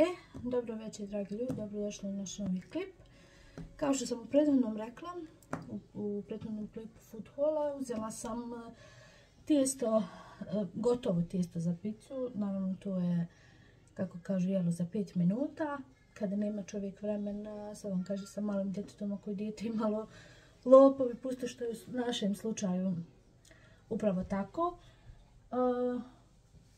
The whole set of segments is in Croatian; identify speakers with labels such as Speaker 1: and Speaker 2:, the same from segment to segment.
Speaker 1: E, dobro večer dragi ljudi, dobrodošli u naš novi klip. Kao što sam u prethodnom rekla, u, prethodnom klipu Food Halla, uzela sam e, tijesto, e, gotovo tijesto za picu. Naravno to je, kako kažu, jelo za 5 minuta. Kada nema čovjek vremena, sad vam kaže sa malim djetetom ako je dijete imalo lopovi, pusto što je u našem slučaju upravo tako. E,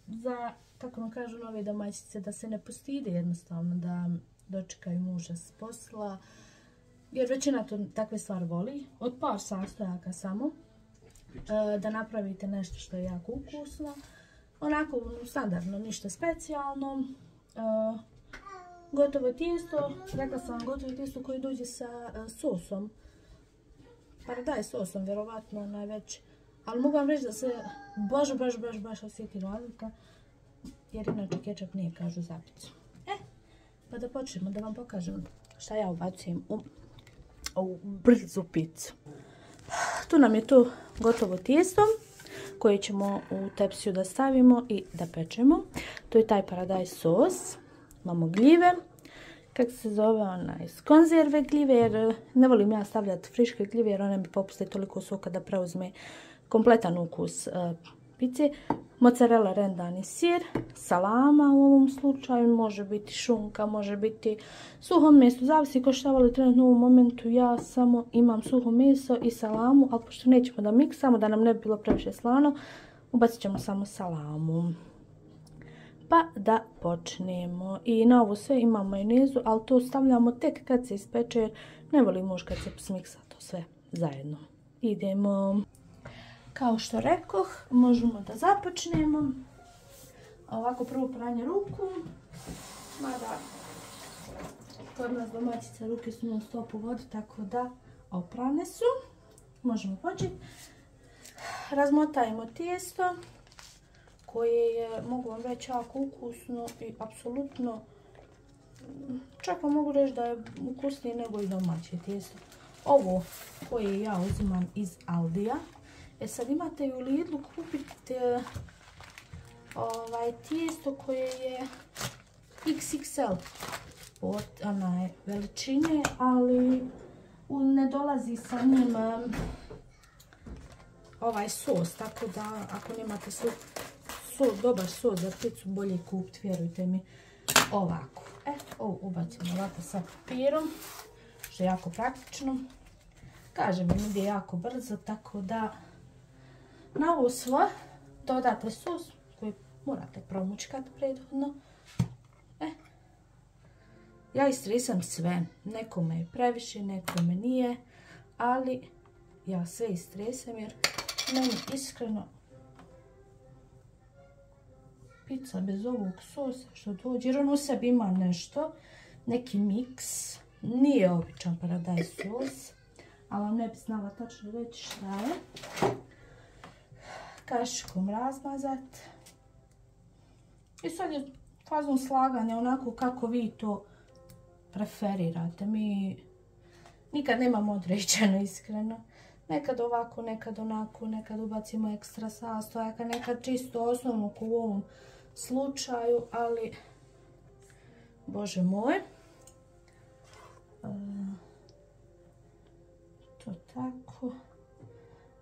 Speaker 1: za kako vam kažu nove domaćice, da se ne postide jednostavno, da dočekaju muža s posla. Jer većina to takve stvari voli. Od par sastojaka samo. E, da napravite nešto što je jako ukusno. Onako standardno, ništa specijalno. E, gotovo tijesto, rekla sam vam gotovo tijesto koji dođe sa e, sosom. Paradaj sosom, vjerovatno najveć. Ali mogu vam reći da se baš, baš, baš, baš osjeti razlika jer inače kečap nije kažu za picu. E, pa da počnemo da vam pokažem šta ja ubacujem u ovu brzu picu. Tu nam je to gotovo tijesto koje ćemo u tepsiju da stavimo i da pečemo. To je taj paradaj sos. Imamo gljive. Kako se zove ona iz konzerve gljive jer ne volim ja stavljati friške gljive jer one mi popuste toliko soka da preuzme kompletan ukus e, pice mozzarella rendani sir, salama u ovom slučaju, može biti šunka, može biti suho meso, zavisi ko šta voli trenutno u ovom momentu, ja samo imam suho meso i salamu, ali pošto nećemo da miksamo, da nam ne bi bilo previše slano, ubacit ćemo samo salamu. Pa da počnemo. I na ovo sve imam majonezu, ali to stavljamo tek kad se ispeče, jer ne volim muž kad se smiksa to sve zajedno. Idemo. Kao što rekoh, možemo da započnemo. Ovako prvo pranje ruku. Mada kod nas domaćice ruke su stopu vodi, tako da oprane su. Možemo početi. Razmotajemo tijesto koje je, mogu vam reći, jako ukusno i apsolutno čak vam mogu reći da je ukusnije nego i domaće tijesto. Ovo koje ja uzimam iz Aldija, E sad imate i u Lidlu kupiti ovaj tijesto koje je XXL od onaj veličine, ali ne dolazi sa njim ovaj sos, tako da ako nemate sos, sos, dobar sos za picu, bolje kupiti, vjerujte mi, ovako. E, ovo ubacimo ovako sa papirom, što je jako praktično. Kažem, ide jako brzo, tako da na sve dodate sos koji morate promučkati prethodno. E, ja istresam sve. Nekome je previše, nekome nije. Ali ja sve istresam jer meni iskreno pizza bez ovog sosa što dođe. Jer on u sebi ima nešto, neki miks. Nije običan paradaj sos. Ali vam ne bi znala tačno reći šta je kašikom razmazat. I sad je fazom slaganja onako kako vi to preferirate. Mi nikad nemamo određeno iskreno. Nekad ovako, nekad onako, nekad ubacimo ekstra sastojaka, nekad čisto osnovno u ovom slučaju, ali bože moj. E, to tako.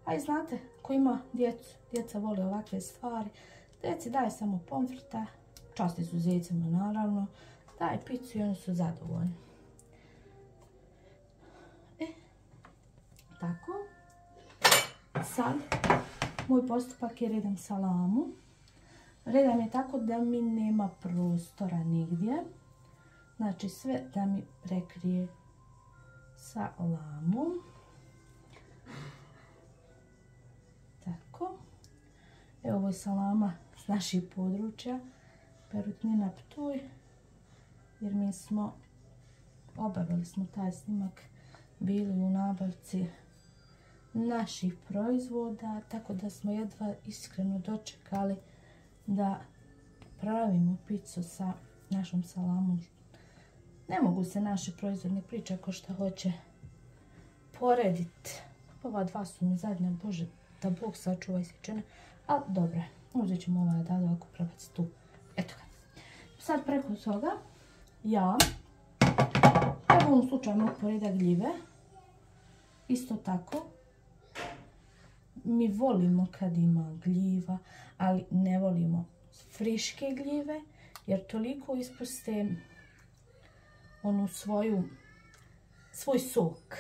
Speaker 1: A i znate, ko ima djecu, djeca vole ovakve stvari, djeci daj samo pomfrita, časti su zecima naravno, daj picu i oni su zadovoljni. E, tako. Sad, moj postupak je redam salamu. Redam je tako da mi nema prostora nigdje. Znači sve da mi prekrije salamom. Evo ovo je salama s naših područja. Perutnina Ptuj. Jer mi smo, obavili smo taj snimak, bili u nabavci naših proizvoda. Tako da smo jedva iskreno dočekali da pravimo picu sa našom salamom. Ne mogu se naši proizvodni priče ko što hoće porediti. Ova dva su mi zadnja, bože, da Bog sačuva isječene. Ali dobro, uzet ćemo ovaj da ovako prebaciti tu. Eto ga. Sad preko toga ja. u ovom slučaju mogu poredak gljive. Isto tako. Mi volimo kad ima gljiva, ali ne volimo friške gljive, jer toliko ispuste onu svoju, svoj sok.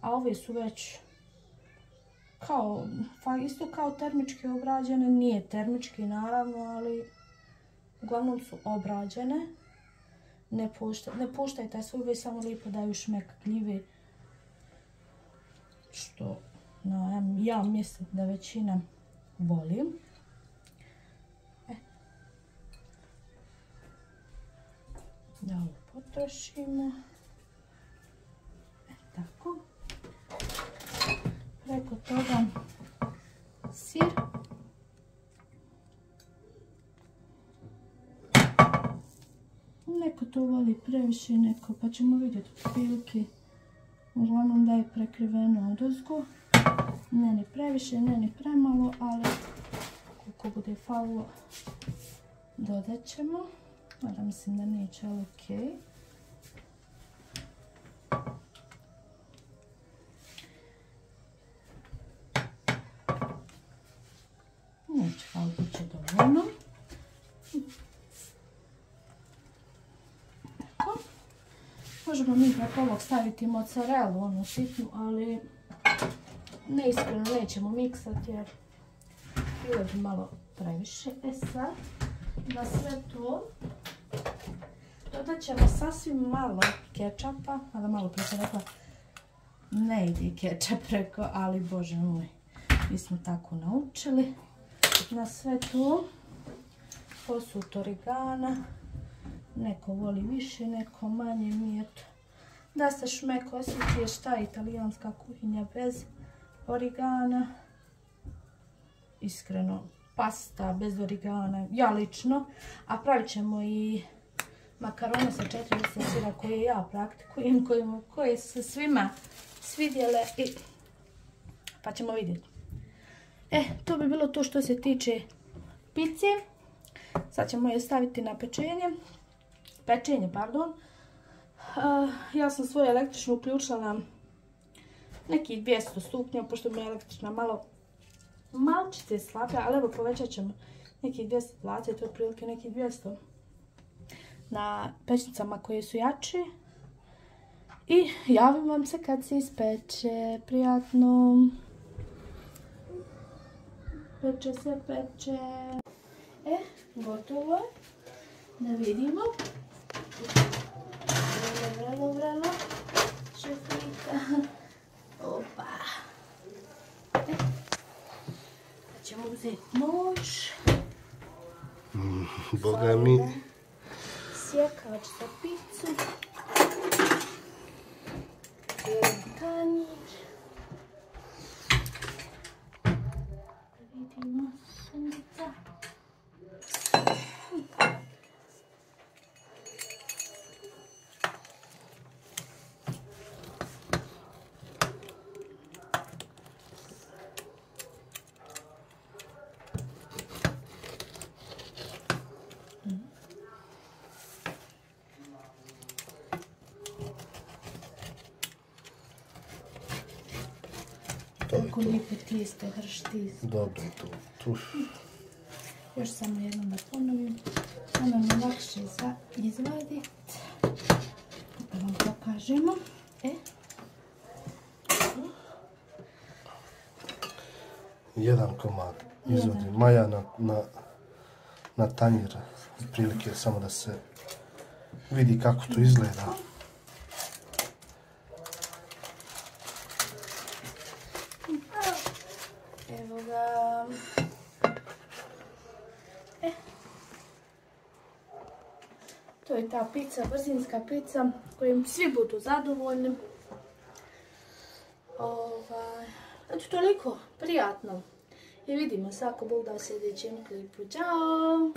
Speaker 1: A ove su već kao, pa isto kao termički obrađene, nije termički naravno, ali uglavnom su obrađene. Ne, pušta, ne puštaj taj svoj, već samo lijepo daju šmek gljive. Što ja mislim da većina volim. E. Da ovo potrošimo. E, tako. Preko toga sir. Neko to voli previše, neko, pa ćemo vidjeti prilike. Uglavnom da je prekriveno od ozgo. Ne ni previše, ne ni premalo, ali koliko bude falilo dodat ćemo. Mada mislim da neće, ali okej. Neće faliti, bit će dovoljno. Možemo mi preko ovog staviti mozzarellu, onu sitnu, ali neiskreno nećemo miksati jer bilo bi malo previše. E sad, na sve to dodat ćemo sasvim malo kečapa, mada malo prije sam rekla ne ide kečap preko, ali bože moj, mi smo tako naučili. Na sve to posut origana, neko voli više, neko manje, mi eto da se šmeko osjećuje šta je italijanska kuhinja bez origana. Iskreno, pasta bez origana, ja lično. A pravit ćemo i makarone sa četiri sira koje ja praktikujem, koje, se svima svidjele pa ćemo vidjeti. E, to bi bilo to što se tiče pice. Sad ćemo je staviti na pečenje. Pečenje, pardon. ja sam svoju električnu uključila na nekih 200 stupnja, pošto mi je električna malo malčice slabija, ali evo povećat ćemo nekih 220, to je prilike nekih 200 na pečnicama koje su jače. I javim vam se kad se ispeče. Prijatno. Peče se, peče. E, gotovo je. Da vidimo. Vrelo, vrelo, vrelo. Opa. E. Ćemo uzeti nož.
Speaker 2: Mm, boga mi.
Speaker 1: Sjekač za picu. Jedan. Vidimo sunca. Kako lijepo tijesto hršti.
Speaker 2: Dobro je to.
Speaker 1: Još samo jedno da ponovim. Ono mi lakše za izvadit. Da vam pokažemo. E.
Speaker 2: Jedan komad izvadim. Maja na, na, na tanjir. Prilike samo da se vidi kako to izgleda.
Speaker 1: To je ta pizza, brzinska pizza kojim svi budu zadovoljni. Ovaj, znači toliko, prijatno. I vidimo se ako Bog da u sljedećem klipu. Ćao!